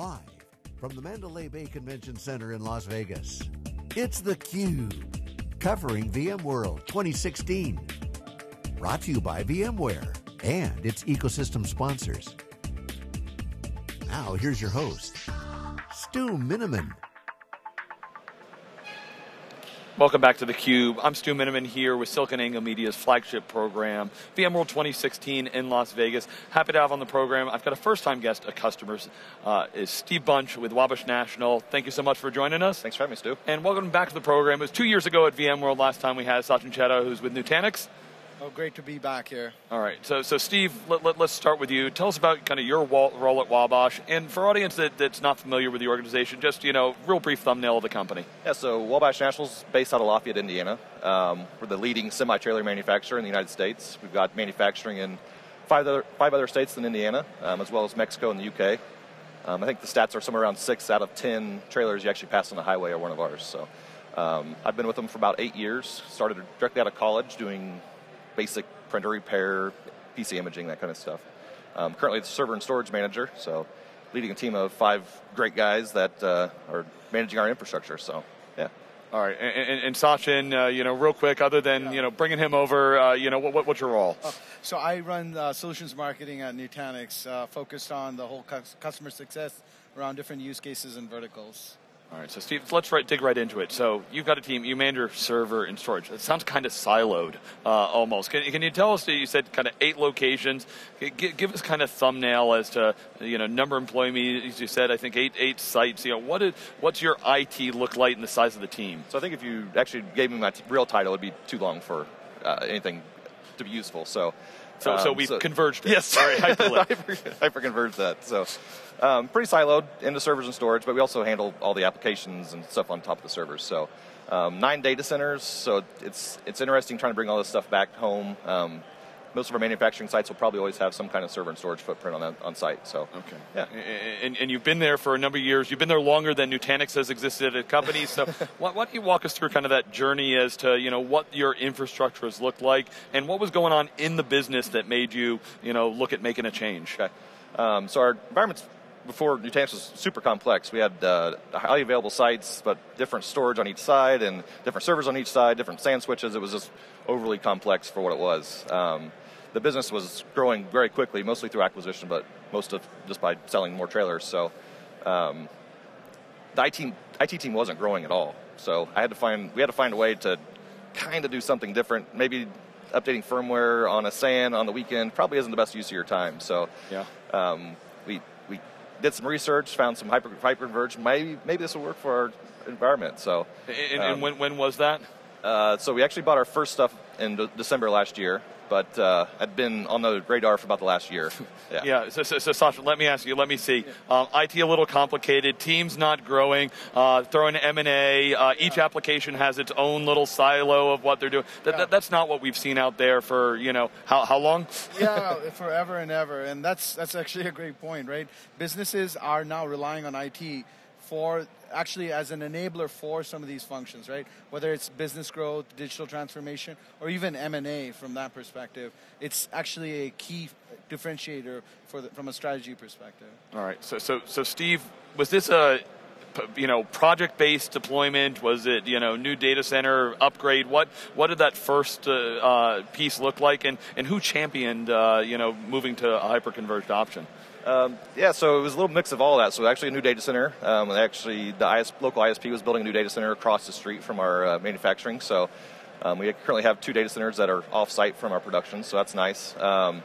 Live from the Mandalay Bay Convention Center in Las Vegas, it's theCUBE, covering VMworld 2016. Brought to you by VMware and its ecosystem sponsors. Now here's your host, Stu Miniman. Welcome back to theCUBE. I'm Stu Miniman here with SiliconANGLE Media's flagship program, VMworld 2016 in Las Vegas. Happy to have on the program, I've got a first time guest, a customer, uh, is Steve Bunch with Wabash National. Thank you so much for joining us. Thanks for having me, Stu. And welcome back to the program. It was two years ago at VMworld last time we had Sachin Chheda, who's with Nutanix. Oh, great to be back here. All right, so so Steve, let, let, us start with you. Tell us about kind of your role at Wabash, and for audience that, that's not familiar with the organization, just you know, real brief thumbnail of the company. Yeah, so Wabash National's based out of Lafayette, Indiana. Um, we're the leading semi-trailer manufacturer in the United States. We've got manufacturing in five other five other states than Indiana, um, as well as Mexico and the UK. Um, I think the stats are somewhere around six out of ten trailers you actually pass on the highway are one of ours. So um, I've been with them for about eight years. Started directly out of college doing basic printer repair, PC imaging, that kind of stuff. Um, currently, the server and storage manager, so leading a team of five great guys that uh, are managing our infrastructure. So, yeah. All right, and, and Sachin, uh, you know, real quick, other than yeah. you know bringing him over, uh, you know, what, what's your role? Oh, so I run uh, solutions marketing at Nutanix, uh, focused on the whole customer success around different use cases and verticals. All right, so Steve, let's right, dig right into it. So you've got a team, you manage your server and storage. It sounds kind of siloed, uh, almost. Can, can, you tell us, you said kind of eight locations. G give us kind of thumbnail as to, you know, number of employees, you said, I think eight eight sites. You know, what is, what's your IT look like and the size of the team? So I think if you actually gave me my real title, it would be too long for uh, anything to be useful. So so, um, so we've so, converged. It. Yes, sorry, hyper, hyper converged that. So um, pretty siloed into servers and storage, but we also handle all the applications and stuff on top of the servers. So um, nine data centers. So it's it's interesting trying to bring all this stuff back home. Um, most of our manufacturing sites will probably always have some kind of server and storage footprint on that, on site. So okay, yeah, and, and you've been there for a number of years. You've been there longer than Nutanix has existed at a company. So why, why, don't you walk us through kind of that journey as to you know what your infrastructure has looked like and what was going on in the business that made you you know look at making a change? Okay. Um, so our environment's before Nutanix was super complex. We had uh, highly available sites, but different storage on each side and different servers on each side, different SAN switches. It was just overly complex for what it was. Um, the business was growing very quickly, mostly through acquisition, but most of just by selling more trailers. So um, the IT, IT team wasn't growing at all. So I had to find we had to find a way to kind of do something different. Maybe updating firmware on a SAN on the weekend probably isn't the best use of your time. So yeah. Um, we did some research, found some hyper hyperconverged. Maybe maybe this will work for our environment. So and, um, and when when was that? Uh, so we actually bought our first stuff in de- December last year but uh, I've been on the radar for about the last year. Yeah. yeah. So, so, so, Sachin, let me ask you. Let me see. Um, IT a little complicated. Teams not growing. Uh, throwing M and A. Uh, each yeah. application has its own little silo of what they're doing. Th- yeah. that's not what we've seen out there for you know how how long? yeah, forever and ever. And that's that's actually a great point, right? Businesses are now relying on IT for actually as an enabler for some of these functions, right? Whether it's business growth, digital transformation, or even M&A from that perspective, it's actually a key differentiator for the, from a strategy perspective. All right. So, so, so Steve, was this a you know project-based deployment? Was it you know new data center upgrade? What what did that first uh, uh, piece look like, and and who championed uh, you know moving to a hyper-converged option? Um, yeah, so it was a little mix of all that. So actually a new data center. Um, actually, the IS, local ISP was building a new data center across the street from our uh, manufacturing. So um, we currently have two data centers that are off-site from our production, so that's nice. Um,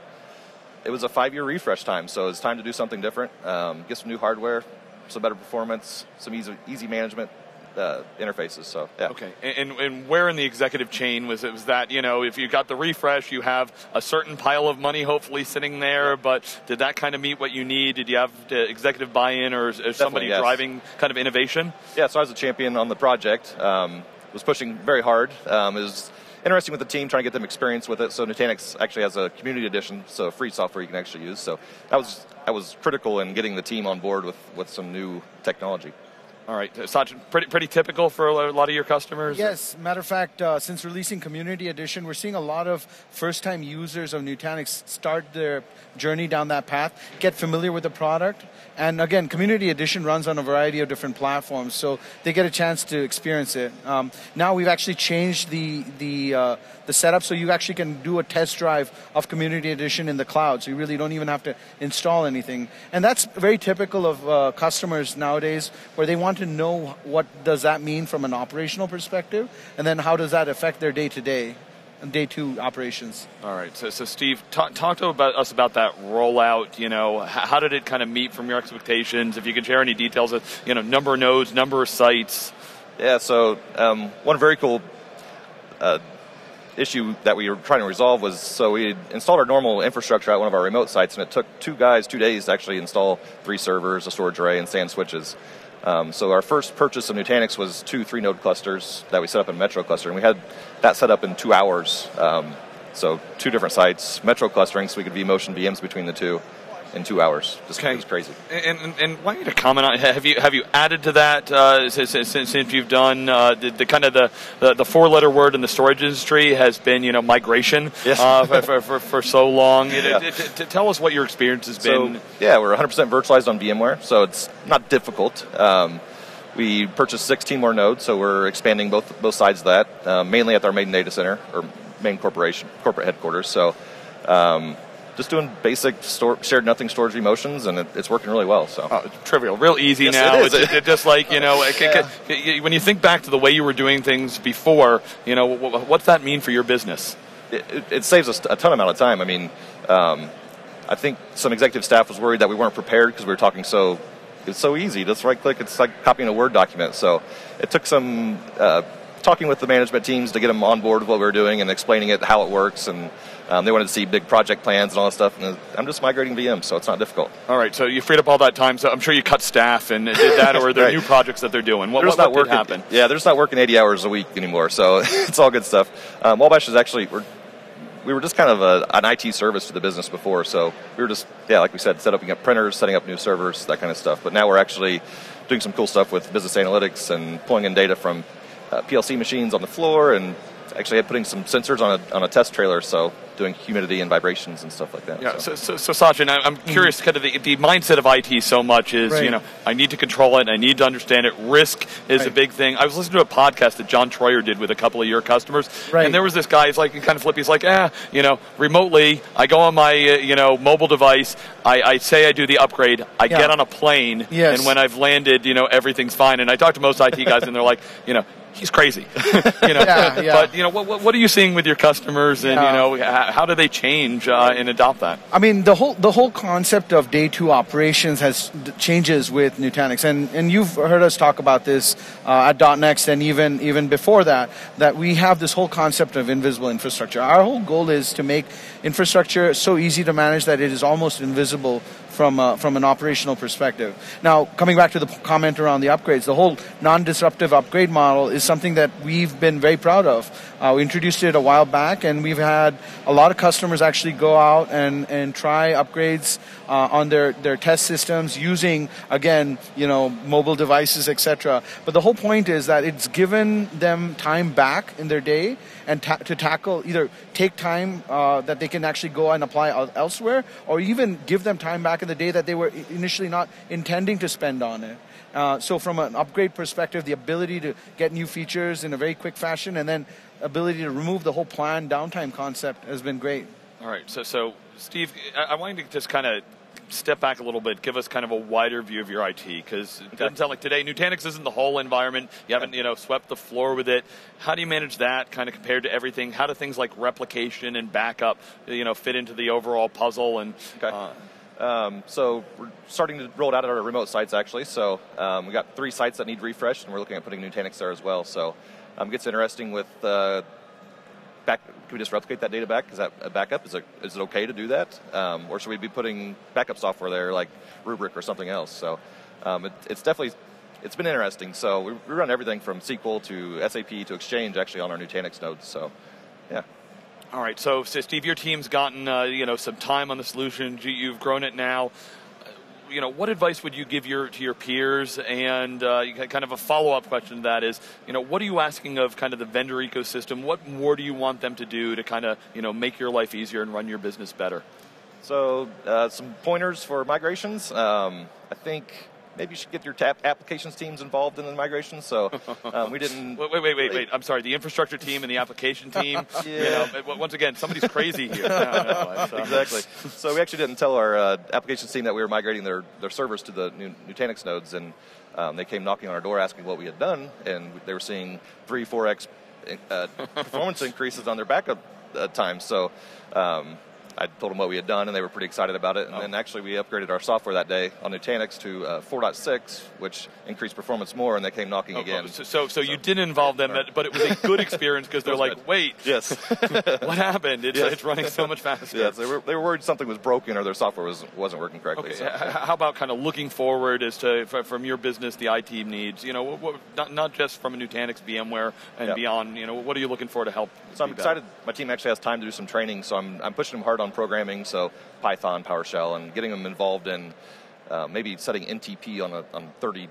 it was a five-year refresh time, so it's time to do something different. Um, get some new hardware, some better performance, some easy, easy management, uh, interfaces. So yeah. Okay. And, and where in the executive chain was it? Was that you know if you got the refresh, you have a certain pile of money hopefully sitting there, but did that kind of meet what you need? Did you have executive buy-in, or is, is somebody yes. driving kind of innovation? Yeah. So I was a champion on the project. Um, was pushing very hard. Um, is interesting with the team, trying to get them experience with it. So Nutanix actually has a community edition, so free software you can actually use. So that was that was critical in getting the team on board with, with some new technology. All right, Sachin, pretty pretty typical for a lot of your customers. Yes, matter of fact, uh, since releasing Community Edition, we're seeing a lot of first-time users of Nutanix start their journey down that path, get familiar with the product, and again, Community Edition runs on a variety of different platforms, so they get a chance to experience it. Um, now we've actually changed the the uh, the setup so you actually can do a test drive of Community Edition in the cloud, so you really don't even have to install anything, and that's very typical of uh, customers nowadays, where they want want to know what does that mean from an operational perspective, and then how does that affect their day to day and day two operations. All right. So, so Steve, talk, talk to about, us about that rollout. You know, how, how, did it kind of meet from your expectations? If you can share any details of, you know, number of nodes, number of sites. Yeah. So um, one very cool uh, issue that we were trying to resolve was so we installed our normal infrastructure at one of our remote sites, and it took two guys two days to actually install three servers, a storage array, and SAN switches. Um, so our first purchase of Nutanix was two three node clusters that we set up in Metro Cluster, and we had that set up in two hours. Um, so two different sites, Metro clustering, so we could vMotion VMs between the two in two hours. Just okay. crazy. And, and, and want you to comment on have you have you added to that uh, since, since, since, you've done uh, the, the, kind of the, the, the four letter word in the storage industry has been you know migration yes. uh, for, for, for, so long. Yeah. It, it, it, tell us what your experience has so, been. Yeah, we're 100% virtualized on VMware, so it's not difficult. Um, we purchased 16 more nodes, so we're expanding both both sides of that, uh, mainly at our main data center or main corporation corporate headquarters. So. Um, just doing basic store, shared nothing storage vMotions, and it, it's working really well. So oh, trivial, real easy yes, now. It is. It's, it's just like you know, yeah. when you think back to the way you were doing things before, you know, what's that mean for your business? It, it, it saves us a ton amount of time. I mean, um, I think some executive staff was worried that we weren't prepared because we were talking so. It's so easy. Just right click. It's like copying a Word document. So it took some uh, talking with the management teams to get them on board with what we were doing and explaining it how it works and um, they wanted to see big project plans and all that stuff. And I'm just migrating VMs, so it's not difficult. All right, so you freed up all that time. So I'm sure you cut staff and did that, or are there right. new projects that they're doing? What, what, what working, happen? Yeah, they're just not working 80 hours a week anymore, so it's all good stuff. Um, Wabash is actually we're we were just kind of a, an IT service to the business before, so we were just, yeah, like we said, setting up printers, setting up new servers, that kind of stuff. But now we're actually doing some cool stuff with business analytics and pulling in data from uh, PLC machines on the floor and actually putting some sensors on a, on a test trailer, so doing humidity and vibrations and stuff like that. Yeah, so, so, so, so Sachin, I'm curious, kind of the, the mindset of IT so much is, right. you know, I need to control it, and I need to understand it. Risk is right. a big thing. I was listening to a podcast that John Troyer did with a couple of your customers, right. and there was this guy, he's like, kind of flippy, he's like, ah, you know, remotely, I go on my, uh, you know, mobile device, I, I, say I do the upgrade, I yeah. get on a plane, yes. and when I've landed, you know, everything's fine. And I talk to most IT guys, and they're like, you know, he's crazy. you know, yeah, yeah. but you know, what, what are you seeing with your customers, and yeah. you know, how, do they change uh, and adopt that? I mean, the whole the whole concept of day two operations has changes with Nutanix, and and you've heard us talk about this uh, at .next, and even even before that, that we have this whole concept of invisible infrastructure. Our whole goal is to make infrastructure so easy to manage that it is almost invisible from uh, from an operational perspective. Now, coming back to the comment around the upgrades, the whole non-disruptive upgrade model is something that we've been very proud of. Uh, we introduced it a while back, and we've had a lot of customers actually go out and, and try upgrades uh, on their, their test systems using, again, you know, mobile devices, etc. But the whole point is that it's given them time back in their day and ta- to tackle either take time uh, that they can actually go and apply elsewhere, or even give them time back in the day that they were initially not intending to spend on it. Uh, so from an upgrade perspective, the ability to get new features in a very quick fashion, and then ability to remove the whole planned downtime concept has been great. All right, so so Steve, I, I wanted to just kind of step back a little bit, give us kind of a wider view of your IT, because it doesn't sound like today Nutanix isn't the whole environment. You haven't, you know, swept the floor with it. How do you manage that, kind of compared to everything? How do things like replication and backup, you know, fit into the overall puzzle? And okay. Uh, um, so we're starting to roll it out at our remote sites actually. So um, we got three sites that need refresh, and we're looking at putting Nutanix there as well. So um, it gets interesting with uh. Can we just replicate that data back? Is that a backup? Is it, is it okay to do that, um, or should we be putting backup software there like Rubrik or something else? So um, it, it's definitely it's been interesting. So we, we run everything from SQL to SAP to Exchange actually on our Nutanix nodes. So yeah. All right, so, so Steve, your team's gotten uh, you know some time on the solution. You've grown it now. You know, what advice would you give your to your peers? And uh, kind of a follow up question to that is, you know, what are you asking of kind of the vendor ecosystem? What more do you want them to do to kind of you know make your life easier and run your business better? So, uh, some pointers for migrations. Um, I think maybe you should get your tap applications teams involved in the migration. So um, we didn't. wait, wait, wait, wait, wait. I'm sorry. The infrastructure team and the application team. yeah. You know, once again, somebody's crazy here. no, no, exactly. So we actually didn't tell our uh, applications team that we were migrating their, their servers to the new Nutanix nodes, and um, they came knocking on our door asking what we had done, and they were seeing three, four x uh, performance increases on their backup uh, time. So. Um, I told them what we had done, and they were pretty excited about it. And oh. then actually, we upgraded our software that day on Nutanix to uh, 4.6, which increased performance more, and they came knocking oh, again. So, so, so, you didn't involve them, but it was a good experience because they're like, good. wait, yes, what happened? It's, yes. it's running so much faster. Yes, they were, they were worried something was broken or their software was, wasn't working correctly. Okay. So, yeah. How about kind of looking forward as to from your business, the IT needs? You know, what, not, not just from a Nutanix, VMware, and yep. beyond. You know, what are you looking for to help? So I'm excited. My team actually has time to do some training, so I'm, I'm pushing them hard on programming. So Python, PowerShell, and getting them involved in uh, maybe setting NTP on, a, on 30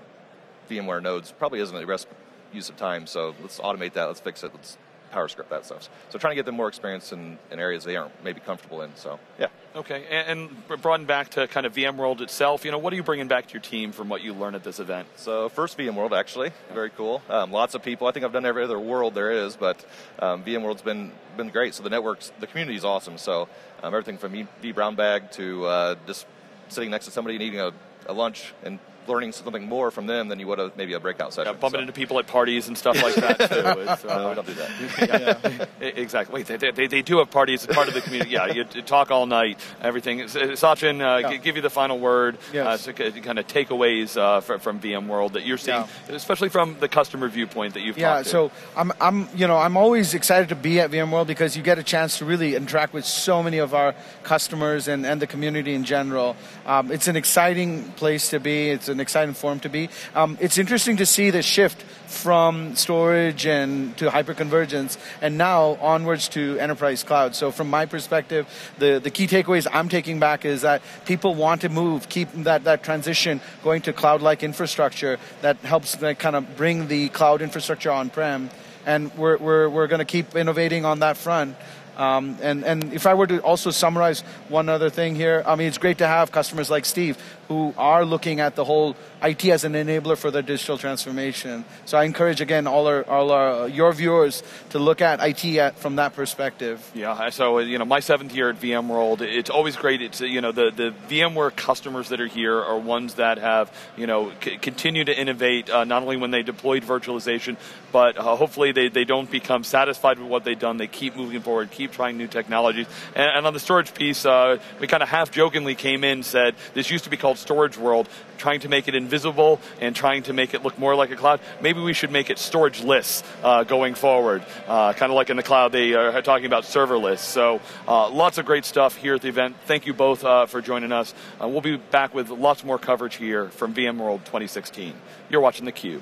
VMware nodes probably isn't the best use of time. So let's automate that. Let's fix it. Let's PowerScript that stuff. So trying to get them more experience in, in areas they aren't maybe comfortable in. So yeah. Okay, and, and broaden back to kind of VMworld itself. You know, what are you bringing back to your team from what you learned at this event? So first VMworld actually, very cool. Um, lots of people. I think I've done every other world there is, but um, VMworld's been been great. So the networks, the community is awesome. So um, everything from vBrownBag to uh, just sitting next to somebody and eating a, a lunch and learning something more from them than you would have maybe a breakout session. Yeah, bumping so. into people at parties and stuff like that too. uh, no, we don't do that. yeah. exactly. Wait, they, they, they, do have parties as part of the community. Yeah, you, talk all night, everything. Sachin, uh, yeah. give you the final word. Yes. Uh, so kind of takeaways uh, from, from VMworld that you're seeing, yeah. especially from the customer viewpoint that you've yeah. So I'm, I'm, you know, I'm always excited to be at VMworld because you get a chance to really interact with so many of our customers and, and the community in general. Um, it's an exciting place to be. It's an exciting forum to be. Um, it's interesting to see the shift from storage and to hyperconvergence, and now onwards to enterprise cloud. So, from my perspective, the, the key takeaways I'm taking back is that people want to move, keep that, that transition going to cloud-like infrastructure that helps kind of bring the cloud infrastructure on-prem, and we're, we're, we're going to keep innovating on that front. Um, and, and if I were to also summarize one other thing here, I mean, it's great to have customers like Steve who are looking at the whole IT as an enabler for their digital transformation. So I encourage again all our, all our your viewers to look at IT at, from that perspective. Yeah. So you know, my seventh year at VMworld, it's always great. It's you know the the VMware customers that are here are ones that have you know c- continue to innovate uh, not only when they deployed virtualization, but uh, hopefully they, they don't become satisfied with what they've done. They keep moving forward, keep trying new technologies. And, and on the storage piece, uh, we kind of half jokingly came in said this used to be called storage world, trying to make it invisible and trying to make it look more like a cloud. Maybe we should make it storage-less uh, going forward, uh, kind of like in the cloud they are talking about serverless. So uh, lots of great stuff here at the event. Thank you both uh, for joining us. Uh, we'll be back with lots more coverage here from VMworld 2016. You're watching theCUBE.